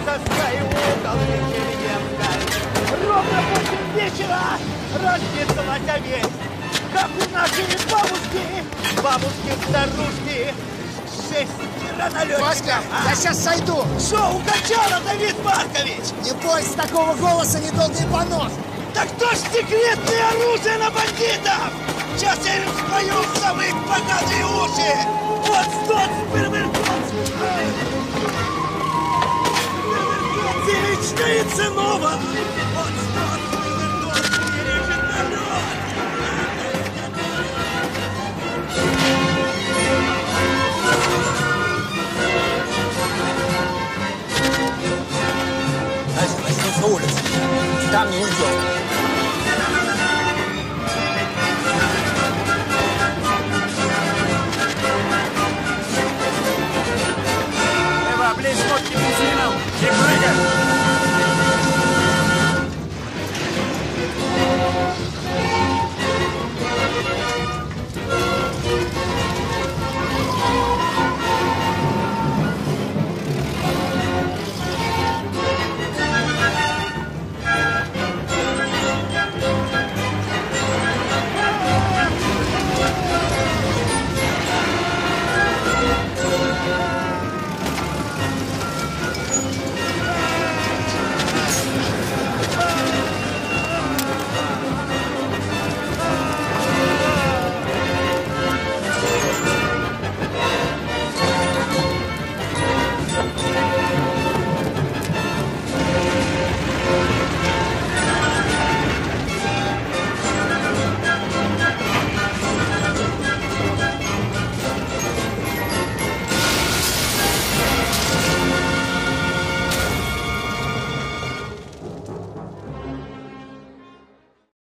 Кто-то свой угол интеллигентной. Ровно после вечера разнеслась весть. Как у нашей бабушки, бабушки-старушки, шестеро налетчиков. Васька, я сейчас сойду. Что, укачала, Давид Маркович? Не бойся, такого голоса недолгий понос. Так кто ж секретное оружие на бандитов? Сейчас я им спою в самые богатые уши! Вот стоц, перверкоц! Величко и